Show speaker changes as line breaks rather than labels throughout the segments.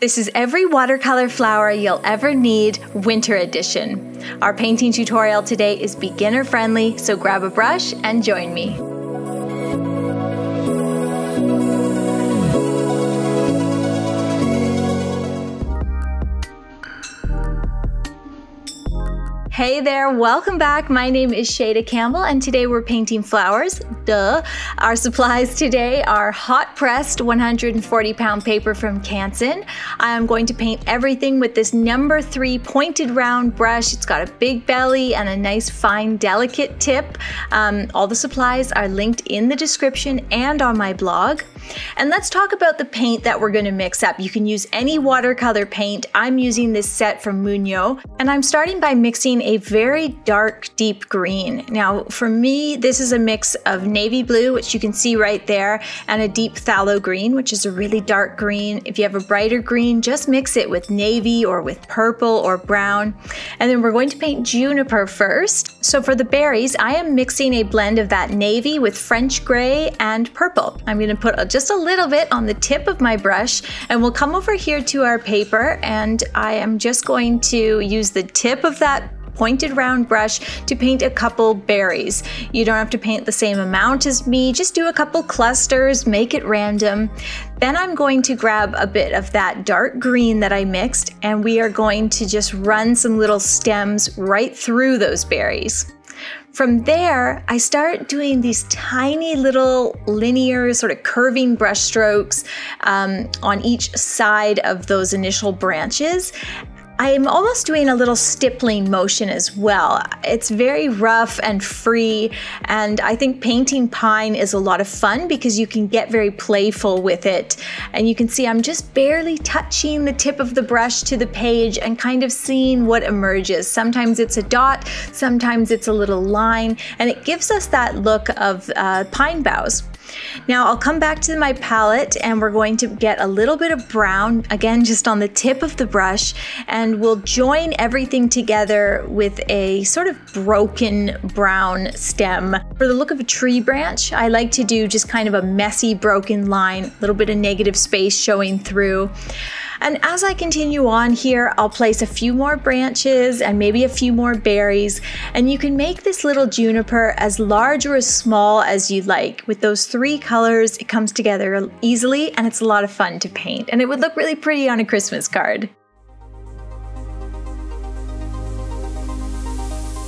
This is every watercolor flower you'll ever need, winter edition. Our painting tutorial today is beginner friendly, so grab a brush and join me. Hey there, welcome back. My name is Shayda Campbell and today we're painting flowers. Duh. Our supplies today are hot pressed 140 pound paper from Canson. I am going to paint everything with this number three pointed round brush. It's got a big belly and a nice fine delicate tip. Um, all the supplies are linked in the description and on my blog. And let's talk about the paint that we're going to mix up. You can use any watercolor paint. I'm using this set from Mungyo and I'm starting by mixing a very dark deep green. Now for me this is a mix of navy blue which you can see right there and a deep phthalo green which is a really dark green. If you have a brighter green just mix it with navy or with purple or brown. And then we're going to paint juniper first. So for the berries I am mixing a blend of that navy with French gray and purple. I'm going to put just a little bit on the tip of my brush and we'll come over here to our paper and I am just going to use the tip of that pointed round brush to paint a couple berries. You don't have to paint the same amount as me, just do a couple clusters, make it random. Then I'm going to grab a bit of that dark green that I mixed and we are going to just run some little stems right through those berries. From there, I start doing these tiny little linear sort of curving brush strokes um, on each side of those initial branches. I'm almost doing a little stippling motion as well. It's very rough and free, and I think painting pine is a lot of fun because you can get very playful with it. And you can see I'm just barely touching the tip of the brush to the page and kind of seeing what emerges. Sometimes it's a dot, sometimes it's a little line, and it gives us that look of uh, pine boughs. Now I'll come back to my palette and we're going to get a little bit of brown, again just on the tip of the brush, and we'll join everything together with a sort of broken brown stem. For the look of a tree branch, I like to do just kind of a messy broken line, a little bit of negative space showing through. And as I continue on here, I'll place a few more branches and maybe a few more berries. And you can make this little juniper as large or as small as you like. With those three colors, it comes together easily and it's a lot of fun to paint. And it would look really pretty on a Christmas card.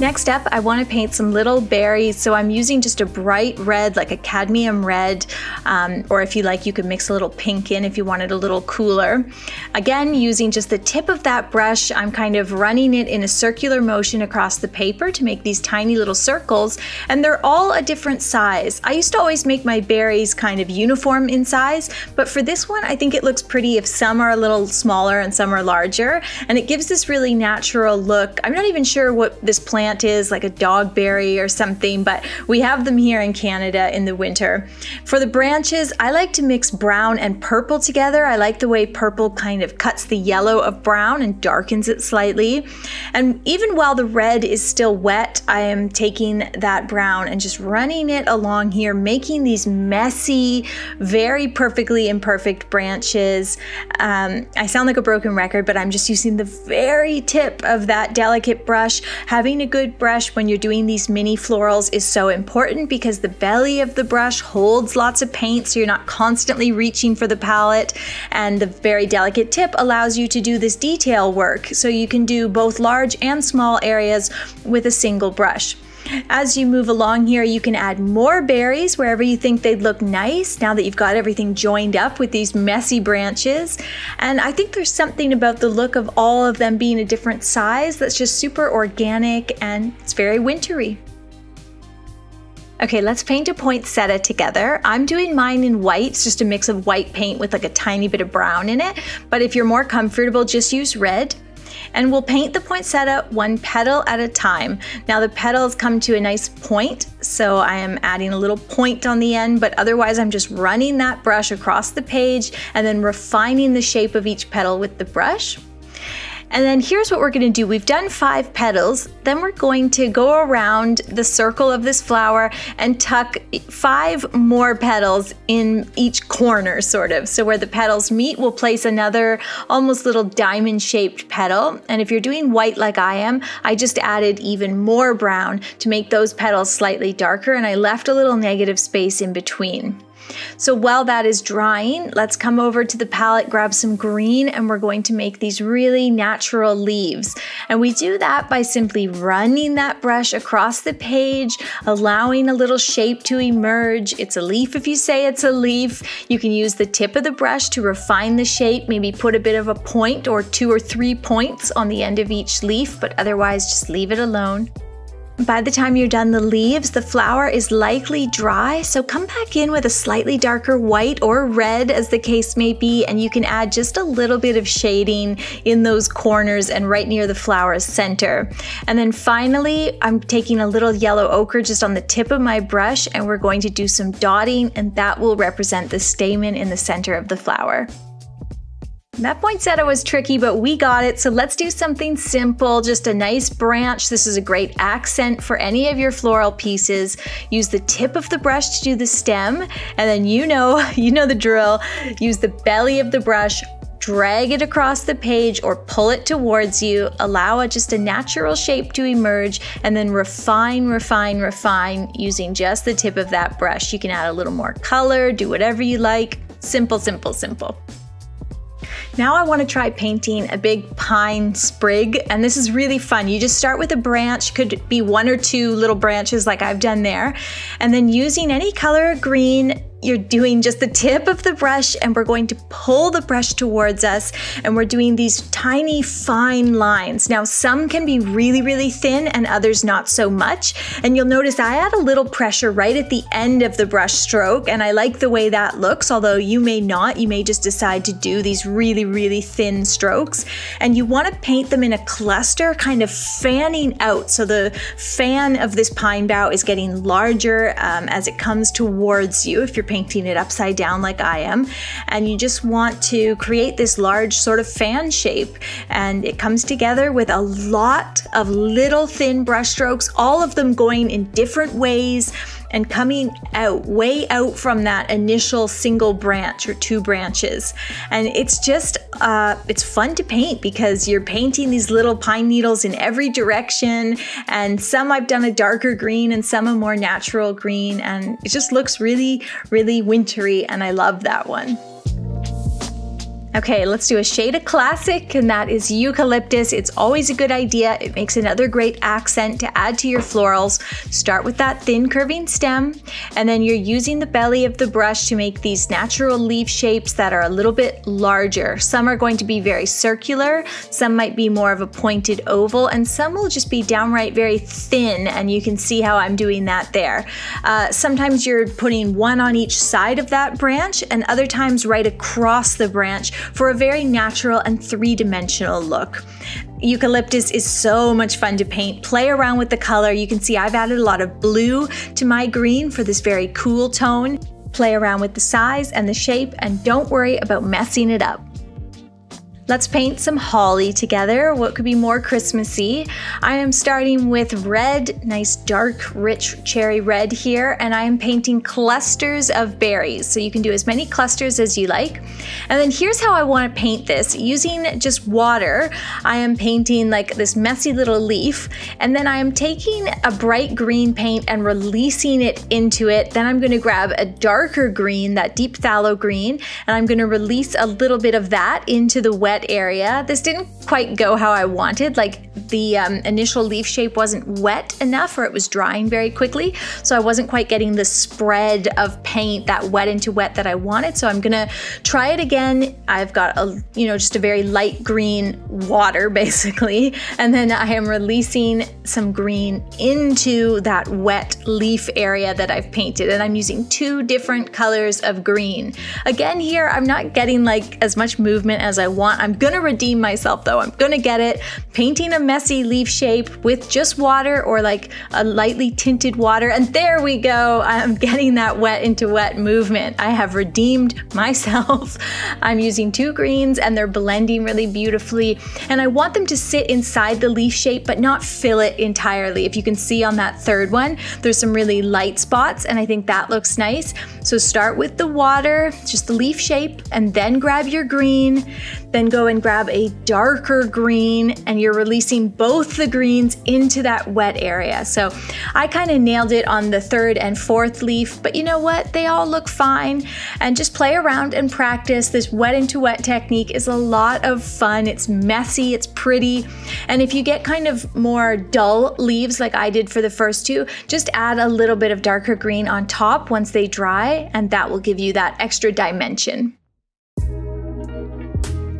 Next up, I want to paint some little berries. So I'm using just a bright red, like a cadmium red, um, or if you like, you could mix a little pink in if you wanted a little cooler. Again, using just the tip of that brush, I'm kind of running it in a circular motion across the paper to make these tiny little circles, and they're all a different size. I used to always make my berries kind of uniform in size, but for this one, I think it looks pretty if some are a little smaller and some are larger, and it gives this really natural look. I'm not even sure what this plant plant is, like a dogberry or something, but we have them here in Canada in the winter. For the branches, I like to mix brown and purple together. I like the way purple kind of cuts the yellow of brown and darkens it slightly. And even while the red is still wet, I am taking that brown and just running it along here, making these messy, very perfectly imperfect branches. Um, I sound like a broken record, but I'm just using the very tip of that delicate brush, having a good good brush when you're doing these mini florals is so important because the belly of the brush holds lots of paint so you're not constantly reaching for the palette and the very delicate tip allows you to do this detail work so you can do both large and small areas with a single brush. As you move along here, you can add more berries wherever you think they'd look nice now that you've got everything joined up with these messy branches. And I think there's something about the look of all of them being a different size that's just super organic and it's very wintry. Okay, let's paint a poinsettia together. I'm doing mine in white, it's just a mix of white paint with like a tiny bit of brown in it. But if you're more comfortable, just use red and we'll paint the poinsettia one petal at a time. Now the petals come to a nice point, so I am adding a little point on the end, but otherwise I'm just running that brush across the page and then refining the shape of each petal with the brush. And then here's what we're gonna do. We've done five petals. Then we're going to go around the circle of this flower and tuck five more petals in each corner, sort of. So where the petals meet, we'll place another almost little diamond shaped petal. And if you're doing white like I am, I just added even more brown to make those petals slightly darker and I left a little negative space in between. So while that is drying, let's come over to the palette, grab some green, and we're going to make these really natural leaves. And we do that by simply running that brush across the page, allowing a little shape to emerge. It's a leaf if you say it's a leaf. You can use the tip of the brush to refine the shape, maybe put a bit of a point or two or three points on the end of each leaf, but otherwise just leave it alone. By the time you're done the leaves, the flower is likely dry, so come back in with a slightly darker white or red as the case may be, and you can add just a little bit of shading in those corners and right near the flower's center. And then finally, I'm taking a little yellow ochre just on the tip of my brush and we're going to do some dotting and that will represent the stamen in the center of the flower. That poinsettia was tricky, but we got it. So let's do something simple, just a nice branch. This is a great accent for any of your floral pieces. Use the tip of the brush to do the stem, and then you know, you know the drill. Use the belly of the brush, drag it across the page or pull it towards you, allow a, just a natural shape to emerge, and then refine, refine, refine using just the tip of that brush. You can add a little more color, do whatever you like. Simple, simple, simple. Now I want to try painting a big pine sprig, and this is really fun. You just start with a branch, could be one or two little branches like I've done there, and then using any color green you're doing just the tip of the brush and we're going to pull the brush towards us and we're doing these tiny fine lines. Now some can be really really thin and others not so much. And you'll notice I add a little pressure right at the end of the brush stroke and I like the way that looks although you may not. You may just decide to do these really really thin strokes. And you want to paint them in a cluster kind of fanning out. So the fan of this pine bough is getting larger um, as it comes towards you. If you're painting it upside down like I am. And you just want to create this large sort of fan shape. And it comes together with a lot of little thin brush strokes, all of them going in different ways and coming out way out from that initial single branch or two branches. And it's just, uh, it's fun to paint because you're painting these little pine needles in every direction. And some I've done a darker green and some a more natural green. And it just looks really, really wintry. And I love that one. Okay, let's do a Shayda classic, and that is eucalyptus. It's always a good idea. It makes another great accent to add to your florals. Start with that thin curving stem, and then you're using the belly of the brush to make these natural leaf shapes that are a little bit larger. Some are going to be very circular, some might be more of a pointed oval, and some will just be downright very thin, and you can see how I'm doing that there. Uh, sometimes you're putting one on each side of that branch, and other times right across the branch for a very natural and three dimensional look. Eucalyptus is so much fun to paint. Play around with the color. You can see I've added a lot of blue to my green for this very cool tone. Play around with the size and the shape and don't worry about messing it up. Let's paint some holly together, what could be more Christmassy. I am starting with red, nice dark rich cherry red here, and I am painting clusters of berries. So you can do as many clusters as you like. And then here's how I want to paint this. Using just water, I am painting like this messy little leaf, and then I am taking a bright green paint and releasing it into it. Then I'm going to grab a darker green, that deep phthalo green, and I'm going to release a little bit of that into the wet area. This didn't quite go how I wanted, like the um, initial leaf shape wasn't wet enough or it was drying very quickly. So I wasn't quite getting the spread of paint, that wet into wet that I wanted. So I'm gonna try it again. I've got a, you know, just a very light green water basically. And then I am releasing some green into that wet leaf area that I've painted. And I'm using two different colors of green. Again here, I'm not getting like as much movement as I want. I'm gonna redeem myself though. I'm gonna get it. Painting a mess messy leaf shape with just water or like a lightly tinted water. And there we go. I'm getting that wet into wet movement. I have redeemed myself. I'm using two greens and they're blending really beautifully. And I want them to sit inside the leaf shape, but not fill it entirely. If you can see on that third one, there's some really light spots and I think that looks nice. So start with the water, just the leaf shape, and then grab your green, then go and grab a darker green and you're releasing both the greens into that wet area. So I kind of nailed it on the third and fourth leaf, but you know what? They all look fine and just play around and practice. This wet into wet technique is a lot of fun. It's messy, it's pretty. And if you get kind of more dull leaves like I did for the first two, just add a little bit of darker green on top once they dry and that will give you that extra dimension.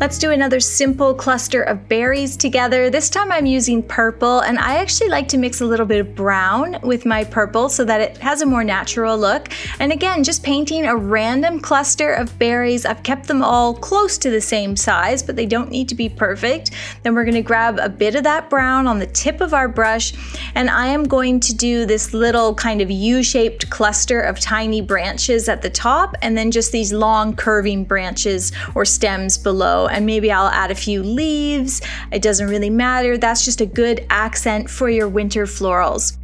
Let's do another simple cluster of berries together. This time I'm using purple and I actually like to mix a little bit of brown with my purple so that it has a more natural look. And again, just painting a random cluster of berries. I've kept them all close to the same size, but they don't need to be perfect. Then we're gonna grab a bit of that brown on the tip of our brush and I am going to do this little kind of U-shaped cluster of tiny branches at the top and then just these long curving branches or stems below and maybe I'll add a few leaves. It doesn't really matter. That's just a good accent for your winter florals.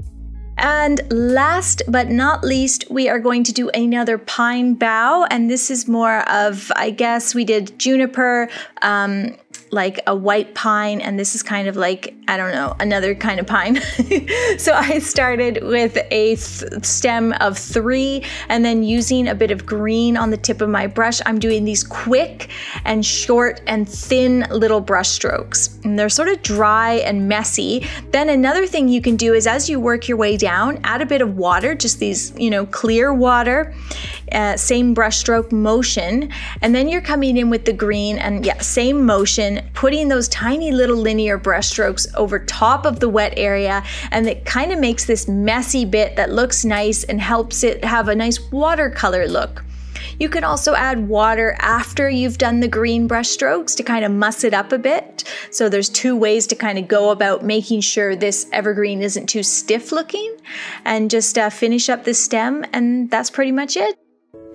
And last but not least, we are going to do another pine bough. And this is more of, I guess we did juniper, um, like a white pine, and this is kind of like, I don't know, another kind of pine. so I started with a stem of three, and then using a bit of green on the tip of my brush, I'm doing these quick and short and thin little brush strokes. And they're sort of dry and messy. Then another thing you can do is as you work your way down, add a bit of water, just these, you know, clear water, uh, same brush stroke motion, and then you're coming in with the green and yeah, same motion, putting those tiny little linear brush strokes over top of the wet area, and it kind of makes this messy bit that looks nice and helps it have a nice watercolor look. You can also add water after you've done the green brush strokes to kind of muss it up a bit. So there's two ways to kind of go about making sure this evergreen isn't too stiff looking and just uh, finish up the stem and that's pretty much it.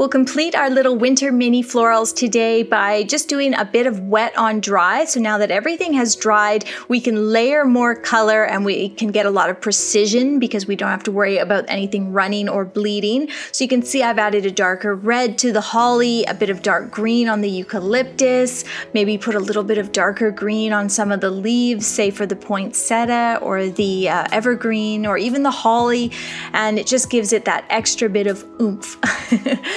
We'll complete our little winter mini florals today by just doing a bit of wet on dry. So now that everything has dried, we can layer more color and we can get a lot of precision because we don't have to worry about anything running or bleeding. So you can see I've added a darker red to the holly, a bit of dark green on the eucalyptus, maybe put a little bit of darker green on some of the leaves, say for the poinsettia or the uh, evergreen or even the holly. And it just gives it that extra bit of oomph.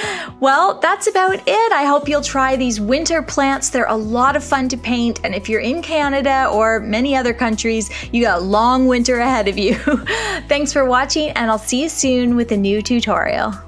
Well, that's about it. I hope you'll try these winter plants. They're a lot of fun to paint, and if you're in Canada or many other countries, you got a long winter ahead of you. Thanks for watching, and I'll see you soon with a new tutorial.